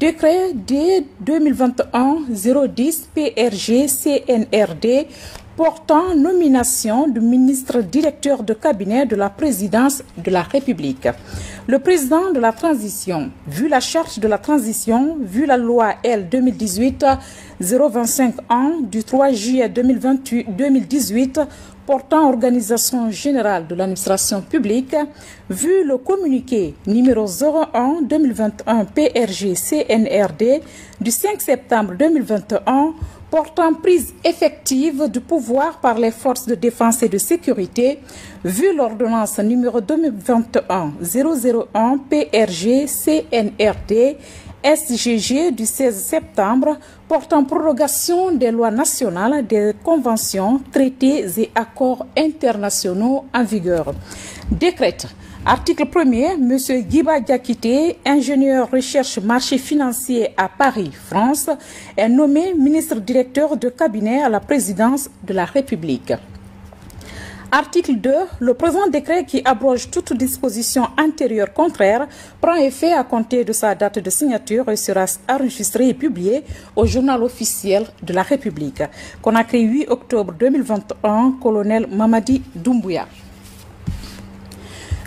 Décret D 2021-010 PRG CNRD portant nomination du ministre directeur de cabinet de la présidence de la République. Le président de la transition, vu la charte de la transition, vu la loi L 2018-025 ans du 3 juillet 2018 portant organisation générale de l'administration publique, vu le communiqué numéro 01-2021 PRG CNRD du 5 septembre 2021 portant prise effective du pouvoir par les forces de défense et de sécurité, vu l'ordonnance numéro 2021-001 PRG CNRD SGG du 16 septembre portant prorogation des lois nationales, des conventions, traités et accords internationaux en vigueur. Décrète Article 1er, M. Guiba Diakité, ingénieur recherche marché financier à Paris, France, est nommé ministre directeur de cabinet à la présidence de la République. Article 2. Le présent décret qui abroge toute disposition antérieure contraire prend effet à compter de sa date de signature et sera enregistré et publié au journal officiel de la République. Conakry 8 octobre 2021, colonel Mamadi Doumbouya.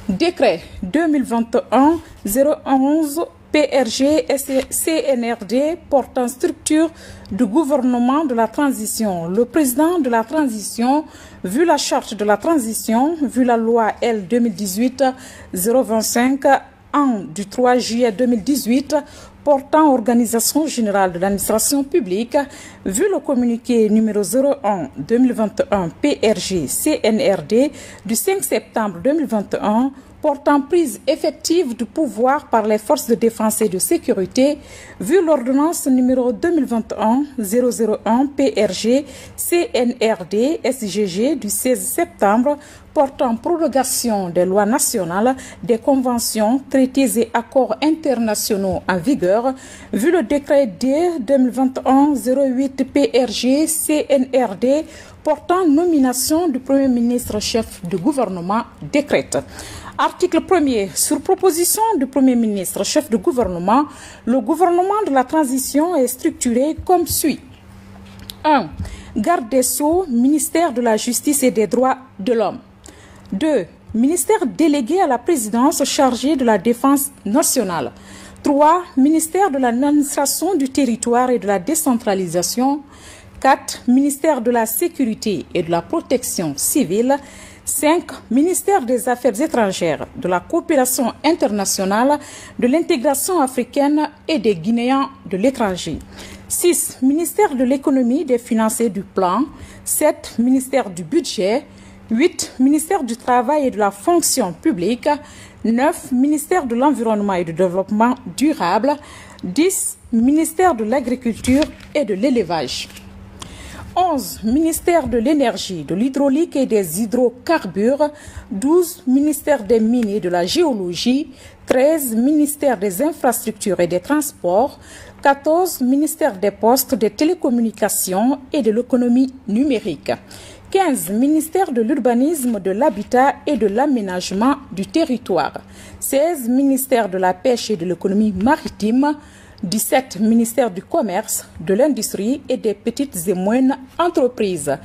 Décret 2021-011 PRG CNRD portant structure du gouvernement de la transition. Le président de la transition, vu la charte de la transition, vu la loi L 2018-025 an du 3 juillet 2018 portant organisation générale de l'administration publique, vu le communiqué numéro 01-2021 PRG CNRD du 5 septembre 2021 portant prise effective du pouvoir par les forces de défense et de sécurité, vu l'ordonnance numéro 2021-001 PRG CNRD SGG du 16 septembre portant prorogation des lois nationales, des conventions, traités et accords internationaux en vigueur, vu le décret D 2021-08 PRG CNRD portant nomination du Premier ministre chef du gouvernement décrète. Article 1er. Sur proposition du Premier ministre, chef de gouvernement, le gouvernement de la transition est structuré comme suit. 1. Garde des Sceaux, ministère de la Justice et des Droits de l'Homme. 2. Ministère délégué à la présidence chargé de la défense nationale. 3. Ministère de l'administration du territoire et de la décentralisation. 4. Ministère de la sécurité et de la protection civile. 5. Ministère des Affaires étrangères, de la coopération internationale, de l'intégration africaine et des Guinéens de l'étranger. 6. Ministère de l'économie, des finances et du plan. 7. Ministère du budget. 8. Ministère du travail et de la fonction publique. 9. Ministère de l'environnement et du développement durable. 10. Ministère de l'agriculture et de l'élevage. 11. Ministère de l'énergie, de l'hydraulique et des hydrocarbures. 12. Ministère des mines et de la géologie. 13. Ministère des infrastructures et des transports. 14. Ministère des postes, des télécommunications et de l'économie numérique. 15. Ministère de l'urbanisme, de l'habitat et de l'aménagement du territoire. 16. Ministère de la pêche et de l'économie maritime. 17 ministère du Commerce, de l'Industrie et des petites et moyennes entreprises.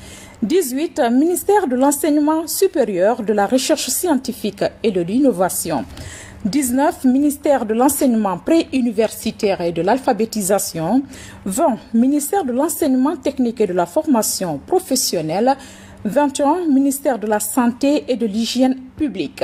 18 ministère de l'Enseignement supérieur, de la Recherche scientifique et de l'Innovation. 19 ministère de l'Enseignement préuniversitaire et de l'Alphabétisation. 20 ministère de l'Enseignement technique et de la formation professionnelle. 21 ministère de la Santé et de l'Hygiène publique.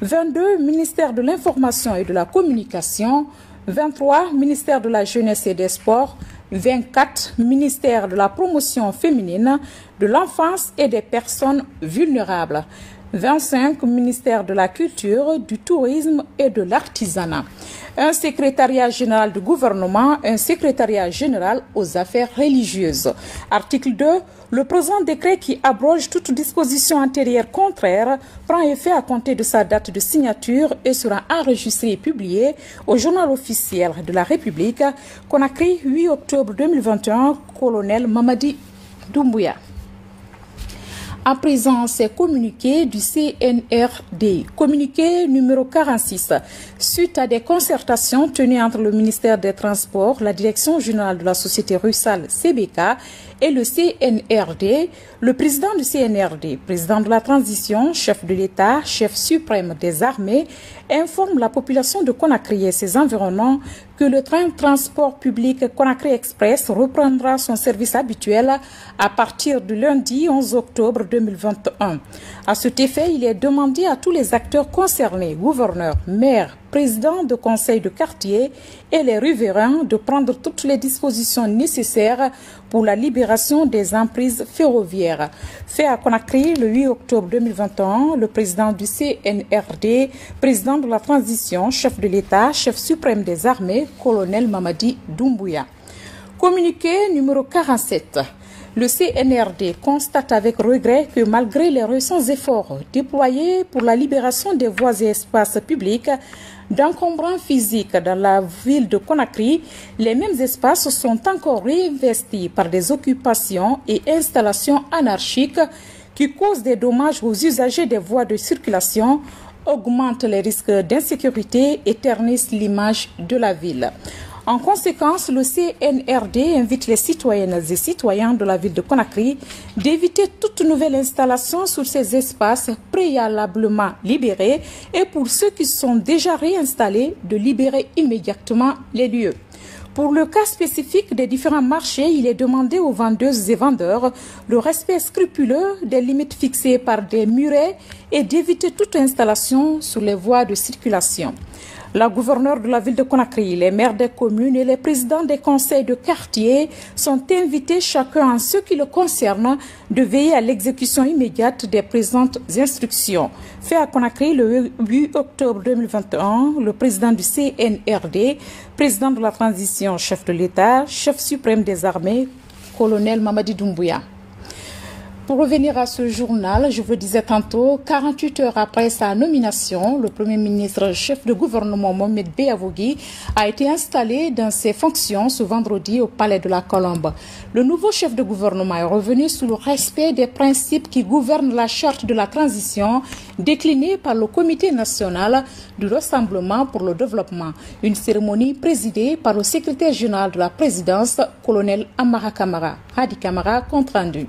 22 ministère de l'Information et de la Communication. 23, ministère de la Jeunesse et des Sports. 24, ministère de la Promotion féminine, de l'enfance et des personnes vulnérables. 25, ministère de la Culture, du Tourisme et de l'Artisanat. Un secrétariat général du gouvernement, un secrétariat général aux affaires religieuses. Article 2. Le présent décret qui abroge toute disposition antérieure contraire prend effet à compter de sa date de signature et sera enregistré et publié au journal officiel de la République, Conakry, 8 octobre 2021, colonel Mamadi Doumbouya. À présent, c'est communiqué du CNRD. Communiqué numéro 46. Suite à des concertations tenues entre le ministère des Transports, la Direction générale de la société russale CBK et le CNRD, le président du CNRD, président de la transition, chef de l'État, chef suprême des armées, informe la population de Conakry et ses environnants que le train transport public Conakry Express reprendra son service habituel à partir du lundi 11 octobre 2021. À cet effet, il est demandé à tous les acteurs concernés, gouverneurs, maires, présidents de conseils de quartier et les riverains de prendre toutes les dispositions nécessaires pour la libération des emprises ferroviaires. Fait à Conakry le 8 octobre 2021, le président du CNRD, président de la transition, chef de l'État, chef suprême des armées, colonel Mamadi Doumbouya. Communiqué numéro 47. Le CNRD constate avec regret que malgré les récents efforts déployés pour la libération des voies et espaces publics d'encombrants physiques dans la ville de Conakry, les mêmes espaces sont encore réinvestis par des occupations et installations anarchiques qui causent des dommages aux usagers des voies de circulation, augmentent les risques d'insécurité et ternissent l'image de la ville. En conséquence, le CNRD invite les citoyennes et citoyens de la ville de Conakry d'éviter toute nouvelle installation sur ces espaces préalablement libérés et pour ceux qui sont déjà réinstallés, de libérer immédiatement les lieux. Pour le cas spécifique des différents marchés, il est demandé aux vendeuses et vendeurs le respect scrupuleux des limites fixées par des murets et d'éviter toute installation sur les voies de circulation. La gouverneure de la ville de Conakry, les maires des communes et les présidents des conseils de quartier sont invités chacun en ce qui le concerne de veiller à l'exécution immédiate des présentes instructions. Fait à Conakry le 8 octobre 2021, le président du CNRD, président de la transition, chef de l'État, chef suprême des armées, colonel Mamadi Doumbouya. Pour revenir à ce journal, je vous disais tantôt, 48 heures après sa nomination, le Premier ministre chef de gouvernement Mohamed Beavogui a été installé dans ses fonctions ce vendredi au Palais de la Colombe. Le nouveau chef de gouvernement est revenu sous le respect des principes qui gouvernent la charte de la transition déclinée par le Comité national du Rassemblement pour le développement. Une cérémonie présidée par le secrétaire général de la présidence, colonel Amara Kamara. Hadi Kamara, compte rendu.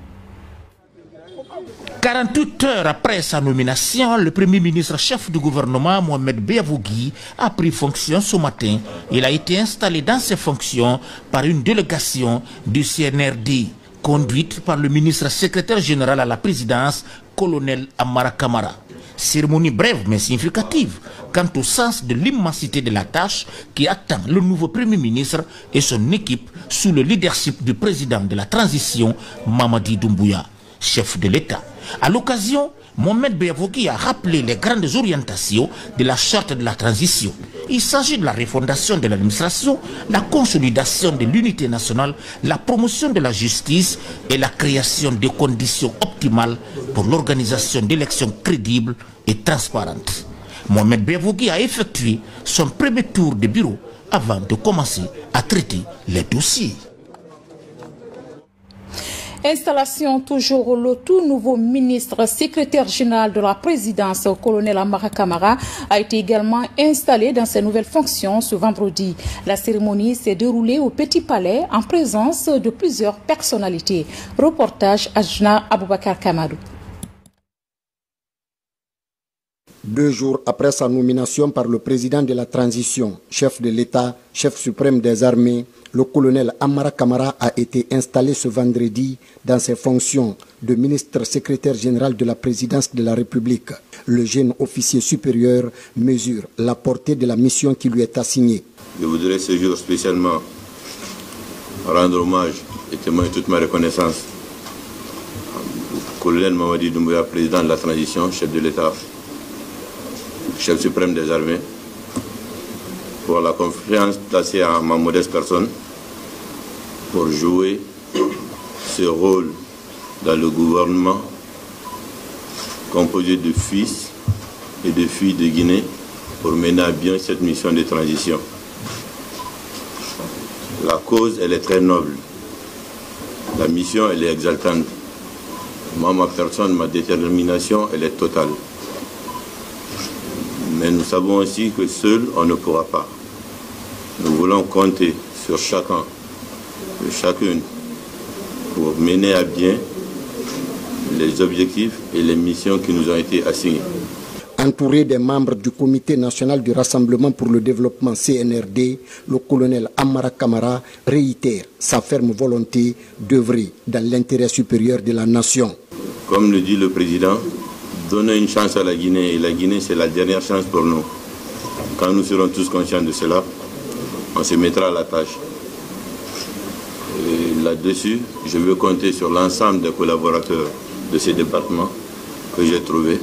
48 heures après sa nomination, le Premier ministre chef du gouvernement Mohamed Beavougui a pris fonction ce matin. Il a été installé dans ses fonctions par une délégation du CNRD, conduite par le ministre secrétaire général à la présidence, colonel Amara Kamara. Cérémonie brève mais significative quant au sens de l'immensité de la tâche qui attend le nouveau Premier ministre et son équipe sous le leadership du président de la transition, Mamadi Doumbouya, chef de l'État. À l'occasion, Mohamed Beyavoki a rappelé les grandes orientations de la charte de la transition. Il s'agit de la refondation de l'administration, la consolidation de l'unité nationale, la promotion de la justice et la création de conditions optimales pour l'organisation d'élections crédibles et transparentes. Mohamed Beyavoki a effectué son premier tour de bureau avant de commencer à traiter les dossiers. Installation toujours le tout nouveau ministre secrétaire général de la présidence, colonel Amara Kamara, a été également installé dans ses nouvelles fonctions ce vendredi. La cérémonie s'est déroulée au Petit Palais en présence de plusieurs personnalités. Reportage Ajna Aboubakar Kamadou. Deux jours après sa nomination par le président de la transition, chef de l'État, chef suprême des armées, le colonel Amara Kamara a été installé ce vendredi dans ses fonctions de ministre secrétaire général de la présidence de la République. Le jeune officier supérieur mesure la portée de la mission qui lui est assignée. Je voudrais ce jour spécialement rendre hommage et témoigner toute ma reconnaissance au colonel Mamadi Doumbouya, président de la transition, chef de l'État, chef suprême des armées, pour la confiance placée à ma modeste personne pour jouer ce rôle dans le gouvernement composé de fils et de filles de Guinée pour mener à bien cette mission de transition. La cause, elle est très noble. La mission, elle est exaltante. Moi, ma personne, ma détermination, elle est totale. Mais nous savons aussi que seul, on ne pourra pas. Nous voulons compter sur chacun, chacune, pour mener à bien les objectifs et les missions qui nous ont été assignés. Entouré des membres du Comité national du Rassemblement pour le développement CNRD, le colonel Amara Kamara réitère sa ferme volonté d'œuvrer dans l'intérêt supérieur de la nation. Comme le dit le président, donner une chance à la Guinée, et la Guinée c'est la dernière chance pour nous. Quand nous serons tous conscients de cela, on se mettra à la tâche. Là-dessus, je veux compter sur l'ensemble des collaborateurs de ces départements que j'ai trouvés.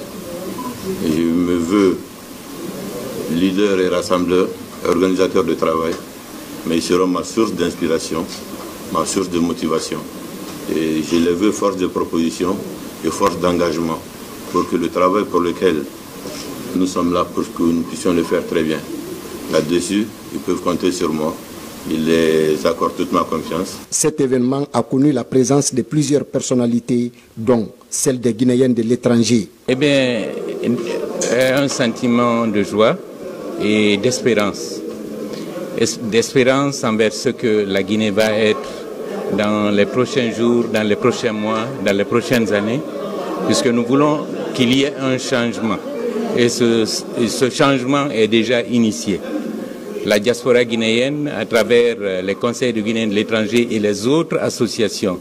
je me veux leader et rassembleur, organisateur de travail, mais ils seront ma source d'inspiration, ma source de motivation. Et je les veux force de proposition et force d'engagement pour que le travail pour lequel nous sommes là, pour que nous puissions le faire très bien. Là-dessus, ils peuvent compter sur moi. Il les accorde toute ma confiance. Cet événement a connu la présence de plusieurs personnalités, dont celle des Guinéens de l'étranger. Eh bien, un sentiment de joie et d'espérance. D'espérance envers ce que la Guinée va être dans les prochains jours, dans les prochains mois, dans les prochaines années, puisque nous voulons qu'il y ait un changement. Et ce, changement est déjà initié la diaspora guinéenne à travers euh, les conseils de Guinée de l'étranger et les autres associations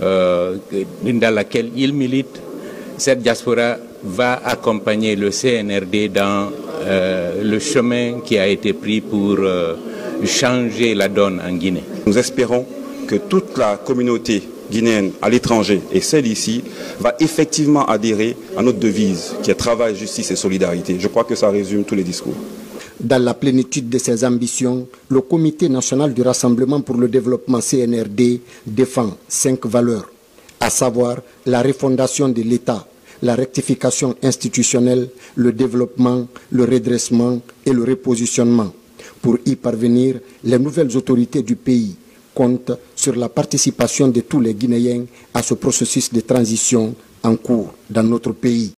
euh, dans lesquelles il milite, cette diaspora va accompagner le CNRD dans euh, le chemin qui a été pris pour changer la donne en Guinée. Nous espérons que toute la communauté guinéenne à l'étranger et celle ici va effectivement adhérer à notre devise qui est travail, justice et solidarité. Je crois que ça résume tous les discours. Dans la plénitude de ses ambitions, le Comité national du Rassemblement pour le développement CNRD défend cinq valeurs, à savoir la refondation de l'État, la rectification institutionnelle, le développement, le redressement et le repositionnement. Pour y parvenir, les nouvelles autorités du pays comptent sur la participation de tous les Guinéens à ce processus de transition en cours dans notre pays.